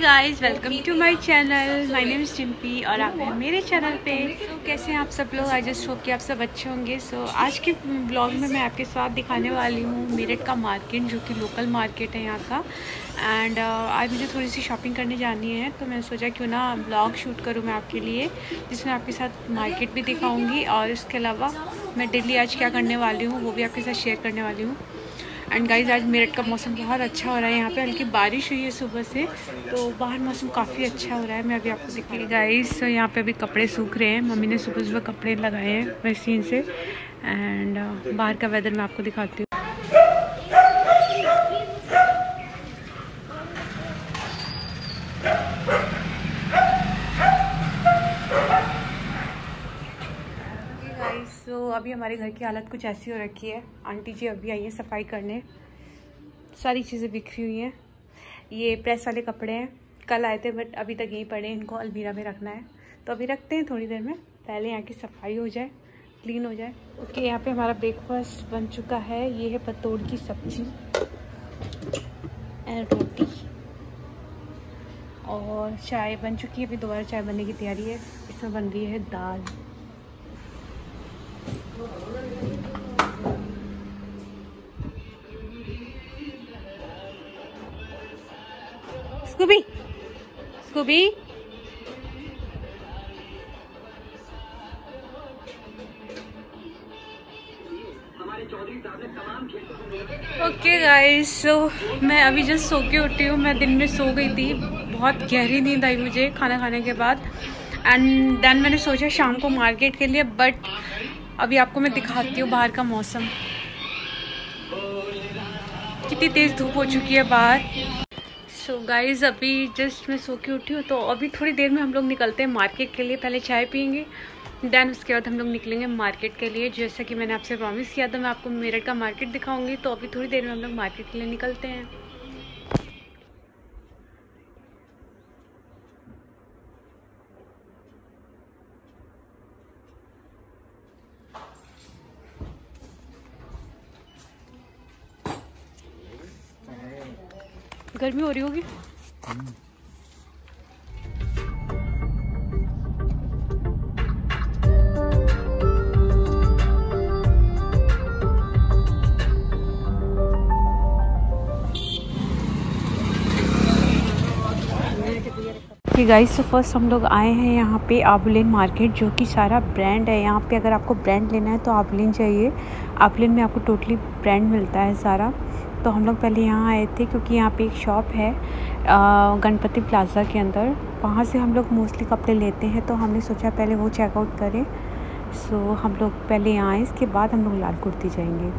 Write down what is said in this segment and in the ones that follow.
Guys welcome to my channel my name is Timpi और आप हैं मेरे चैनल पे। कैसे हैं आप सब लोग? आई जस्ट होप कि आप सब अच्छे होंगे। सो so, आज के ब्लॉग में मैं आपके साथ दिखाने वाली हूँ मेरठ का मार्केट जो कि लोकल मार्केट है यहाँ का। एंड uh, आज मुझे थोड़ी सी शॉपिंग करने जानी है तो मैंने सोचा क्यों ना ब्लॉग शूट करूँ मैं आपके लिए जिसमें आपके साथ मार्केट भी दिखाऊँगी और इसके अलावा मैं डेली आज क्या करने वाली हूँ वो भी आपके साथ शेयर करने वाली हूँ। एंड गाइज़ आज मेरठ का मौसम बहुत अच्छा हो रहा है। यहाँ पे हल्की बारिश हुई है सुबह से तो बाहर मौसम काफ़ी अच्छा हो रहा है। मैं अभी आपको दिखाई गाइज़ तो यहाँ पे अभी कपड़े सूख रहे हैं। मम्मी ने सुबह सुबह कपड़े लगाए हैं मशीन से। एंड uh, बाहर का वेदर मैं आपको दिखाती हूँ। सो so, अभी हमारे घर की हालत कुछ ऐसी हो रखी है। आंटी जी अभी आई हैं सफ़ाई करने। सारी चीज़ें बिखरी हुई हैं। ये प्रेस वाले कपड़े हैं। कल आए थे बट अभी तक यहीं पड़े इनको अलमीरा में रखना है। तो अभी रखते हैं थोड़ी देर में। पहले यहाँ की सफ़ाई हो जाए क्लीन हो जाए। ओके okay, यहाँ पे हमारा ब्रेकफास्ट बन चुका है। ये है पतोड़ की सब्ज़ी एंड रोटी। और चाय बन चुकी है। अभी दोबारा चाय बनने की तैयारी है। इसमें बन रही है दाल। Scooby Scooby. Okay guys so मैं अभी जस्ट सो के उठी हूँ। मैं दिन में सो गई थी। बहुत गहरी नींद आई मुझे खाना खाने के बाद। एंड देन मैंने सोचा शाम को मार्केट के लिए बट अभी आपको मैं दिखाती हूँ बाहर का मौसम। कितनी तेज़ धूप हो चुकी है बाहर। सो so गाइज़ अभी जस्ट मैं सो के उठी हूँ तो अभी थोड़ी देर में हम लोग निकलते हैं मार्केट के लिए। पहले चाय पियेंगे देन उसके बाद हम लोग निकलेंगे मार्केट के लिए। जैसा कि मैंने आपसे प्रॉमिस किया था, मैं आपको मेरठ का मार्केट दिखाऊँगी तो अभी थोड़ी देर में हम लोग मार्केट के लिए निकलते हैं। गर्मी हो रही होगी। गाइस तो फ़र्स्ट हम लोग आए हैं यहाँ पे आबुलेन मार्केट, जो कि सारा ब्रांड है। यहाँ पे अगर आपको ब्रांड लेना है तो आबुलेन चाहिए। आबुलेन में आपको टोटली ब्रांड मिलता है सारा। तो हम लोग पहले यहाँ आए थे क्योंकि यहाँ पे एक शॉप है गणपति प्लाज़ा के अंदर। वहाँ से हम लोग मोस्टली कपड़े लेते हैं तो हमने सोचा पहले वो चेकआउट करें। सो हम लोग पहले यहाँ आए, इसके बाद हम लोग लाल कुर्ती जाएँगे।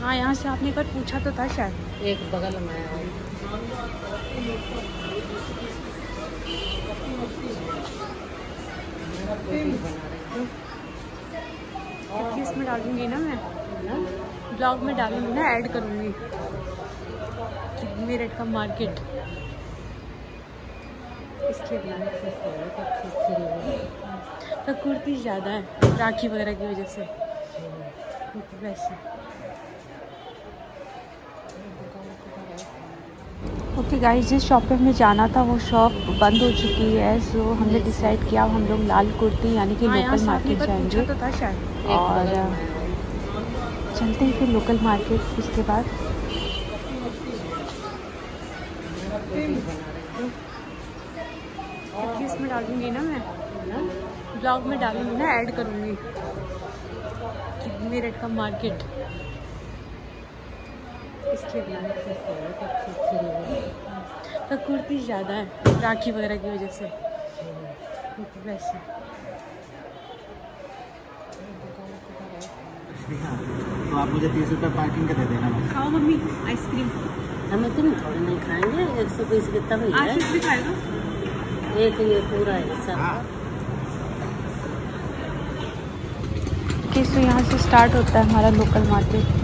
हाँ यहाँ से आपने बार पूछा तो था शायद। एक बगल में इसमें डालूँगी ना मैं। ब्लॉग में डालूँगी ना, ऐड करूँगी। मेरठ का मार्केट। इसलिए तो कुर्ती ज़्यादा है, राखी वगैरह की वजह से। वैसे। ओके गाइस जिस शॉप पे हमें जाना था, वो शॉप बंद हो चुकी है सो हमने डिसाइड किया हम लोग लाल कुर्ती यानी कि लोकल हाँ, मार्केट जाएँगे। तो और चलते हैं फिर लोकल मार्केट उसके बाद। इसमें डालूँगी ना मैं। ब्लॉग में डालूँगी ना ऐड करूँगी। मेरठ का मार्केट इसलिए तो कुर्ती ज़्यादा है राखी वगैरह की वजह से। वैसे। तो आप मुझे तीस रुपये पार्किंग का दे देना। खाओ मम्मी आइसक्रीम हम इतनी थोड़ी नहीं खाएँगे एक सौ बीस कितना भैया आशीष भी खाएगा। एक ये पूरा हिस्सा किस तो यहाँ से स्टार्ट होता है हमारा लोकल मार्केट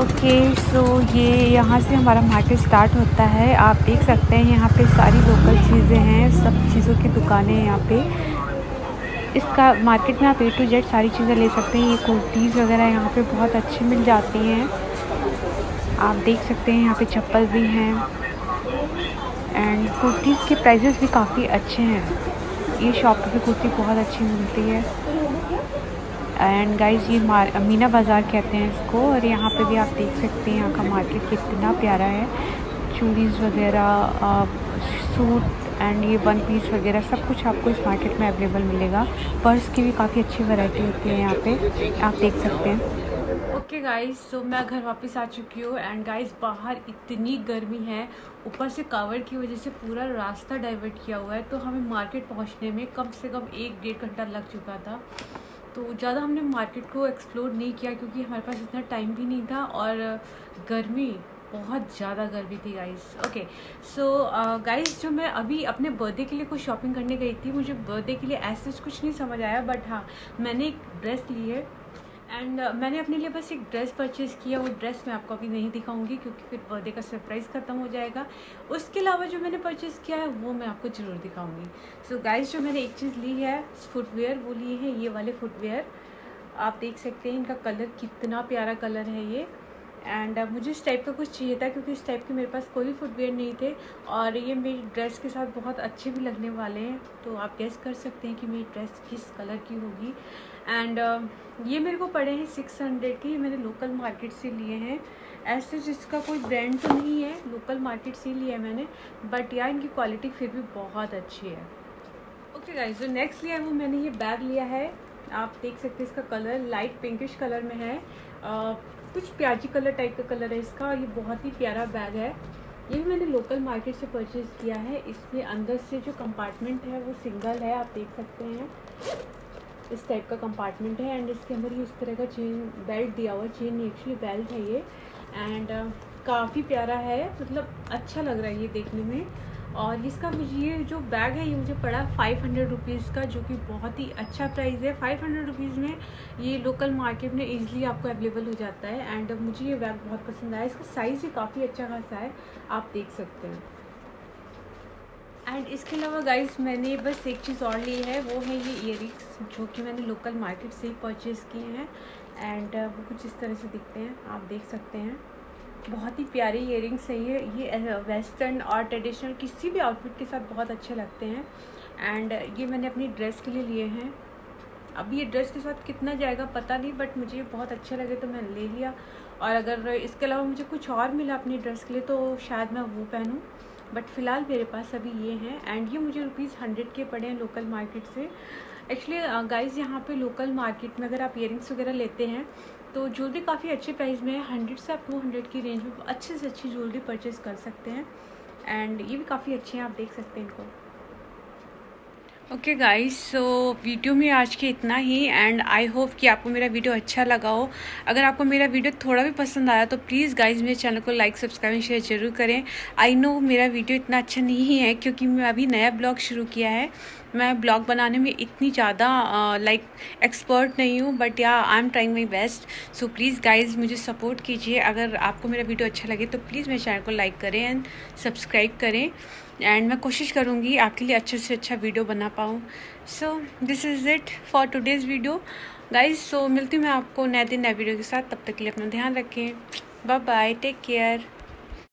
ओके सो ये यहाँ से हमारा मार्केट स्टार्ट होता है। आप देख सकते हैं यहाँ पे सारी लोकल चीज़ें हैं, सब चीज़ों की दुकानें हैं यहाँ पे। इसका मार्केट में आप ए टू जेड सारी चीज़ें ले सकते हैं। ये कुर्तीज़ वगैरह यहाँ पे बहुत अच्छी मिल जाती हैं। आप देख सकते हैं यहाँ पे चप्पल भी हैं। एंड कुर्तीज़ के प्राइजेस भी काफ़ी अच्छे हैं। ये शॉप पे कुर्ती बहुत अच्छी मिलती है। एंड गाइस ये मीना बाज़ार कहते हैं इसको, और यहाँ पे भी आप देख सकते हैं यहाँ का मार्केट कितना प्यारा है। चूड़ीज़ वगैरह सूट एंड ये वन पीस वगैरह सब कुछ आपको इस मार्केट में अवेलेबल मिलेगा। पर्स की भी काफ़ी अच्छी वैरायटी होती है यहाँ पे, आप देख सकते हैं। ओके गाइस तो मैं घर वापस आ चुकी हूँ एंड गाइस बाहर इतनी गर्मी है। ऊपर से कावर की वजह से पूरा रास्ता डाइवर्ट किया हुआ है तो हमें मार्केट पहुँचने में कम से कम एक डेढ़ घंटा लग चुका था। तो ज़्यादा हमने मार्केट को एक्सप्लोर नहीं किया क्योंकि हमारे पास इतना टाइम भी नहीं था और गर्मी, बहुत ज़्यादा गर्मी थी गाइस ओके सो गाइस जो मैं अभी अपने बर्थडे के लिए कुछ शॉपिंग करने गई थी, मुझे बर्थडे के लिए ऐसे कुछ नहीं समझ आया बट हाँ मैंने एक ड्रेस ली है। एंड uh, मैंने अपने लिए बस एक ड्रेस परचेज़ किया। वो ड्रेस मैं आपको अभी नहीं दिखाऊँगी क्योंकि फिर बर्थडे का सरप्राइज़ ख़त्म हो जाएगा। उसके अलावा जो मैंने परचेज़ किया है वो मैं आपको ज़रूर दिखाऊँगी। सो so, गाइस जो मैंने एक चीज़ ली है फुटवेयर वो लिए हैं ये वाले फुटवेयर आप देख सकते हैं इनका कलर कितना प्यारा कलर है ये। एंड uh, मुझे इस टाइप का कुछ चाहिए था क्योंकि इस टाइप के मेरे पास कोई फुटवेयर नहीं थे। और ये मेरी ड्रेस के साथ बहुत अच्छे भी लगने वाले हैं। तो आप गेस कर सकते हैं कि मेरी ड्रेस किस कलर की होगी। एंड uh, ये मेरे को पड़े हैं सिक्स हंड्रेड के ये मैंने लोकल मार्केट से लिए हैं। ऐसे जिसका कोई ब्रांड तो नहीं है लोकल मार्केट से लिया है मैंने बट यार इनकी क्वालिटी फिर भी बहुत अच्छी है। ओके गाइस जो नेक्स्ट लिया है वो मैंने ये बैग लिया है। आप देख सकते हैं इसका कलर लाइट पिंकिश कलर में है। uh, कुछ प्याजी कलर टाइप का कलर है इसका और ये बहुत ही प्यारा बैग है। ये भी मैंने लोकल मार्केट से परचेज़ किया है। इसमें अंदर से जो कंपार्टमेंट है वो सिंगल है आप देख सकते हैं। इस टाइप का कंपार्टमेंट है एंड इसके अंदर ये इस तरह का चेन बेल्ट दिया हुआ चेन एक्चुअली बेल्ट है ये। एंड uh, काफ़ी प्यारा है मतलब अच्छा लग रहा है ये देखने में। और इसका मुझे ये जो बैग है ये मुझे पड़ा फाइव हंड्रेड रुपीज़ का जो कि बहुत ही अच्छा प्राइस है। फाइव हंड्रेड रुपीज़ में ये लोकल मार्केट में इजीली आपको अवेलेबल हो जाता है। एंड मुझे ये बैग बहुत पसंद आया। इसका साइज़ भी काफ़ी अच्छा खासा है। आप देख सकते हैं। एंड इसके अलावा गाइस मैंने बस एक चीज़ और ली है, वो है ये इयर जो कि मैंने लोकल मार्केट से ही परचेज़ किए हैं। एंड वो कुछ इस तरह से दिखते हैं, आप देख सकते हैं। बहुत ही प्यारे इयर है ये। ये वेस्टर्न और ट्रेडिशनल किसी भी आउटफिट के साथ बहुत अच्छे लगते हैं। एंड ये मैंने अपनी ड्रेस के लिए लिए हैं। अभी ये ड्रेस के साथ कितना जाएगा पता नहीं बट मुझे ये बहुत अच्छे लगे तो मैंने ले लिया। और अगर इसके अलावा मुझे कुछ और मिला अपनी ड्रेस के लिए तो शायद मैं वो पहनूँ। बट फ़िलहाल मेरे पास अभी ये हैं एंड ये मुझे रुपीज़ हंड्रेड के पड़े हैं लोकल मार्केट से। एक्चुअली गाइज़ यहाँ पे लोकल मार्केट में अगर आप इयर वगैरह लेते हैं तो ज्वेलरी काफ़ी अच्छे प्राइस में है। हंड्रेड से आप टू हंड्रेड की रेंज में अच्छे से अच्छी ज्वेलरी परचेज़ कर सकते हैं। एंड ये भी काफ़ी अच्छे हैं, आप देख सकते हैं इनको। ओके गाइस सो वीडियो में आज के इतना ही एंड आई होप कि आपको मेरा वीडियो अच्छा लगा हो। अगर आपको मेरा वीडियो थोड़ा भी पसंद आया तो प्लीज़ गाइस मेरे चैनल को लाइक सब्सक्राइब एंड शेयर ज़रूर करें। आई नो मेरा वीडियो इतना अच्छा नहीं है, क्योंकि मैं अभी नया ब्लॉग शुरू किया है। मैं ब्लॉग बनाने में इतनी ज़्यादा लाइक एक्सपर्ट नहीं हूँ but yeah I am trying my best so please guys मुझे सपोर्ट कीजिए। अगर आपको मेरा वीडियो अच्छा लगे तो प्लीज़ मेरे चैनल को लाइक करें एंड सब्सक्राइब करें। एंड मैं कोशिश करूँगी आपके लिए अच्छे से अच्छा वीडियो बना पाऊँ। So this is it for today's video guys so मिलती हूँ मैं आपको नए दिन, नए वीडियो के साथ। तब तक के लिए अपना ध्यान रखें। Bye bye take care